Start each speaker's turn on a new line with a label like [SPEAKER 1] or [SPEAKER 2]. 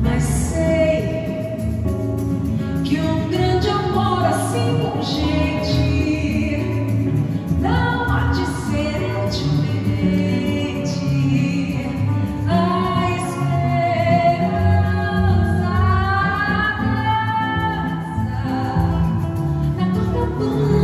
[SPEAKER 1] Mas sei que um grande amor assim com gente não há de ser diferente. A esperança na porta banda.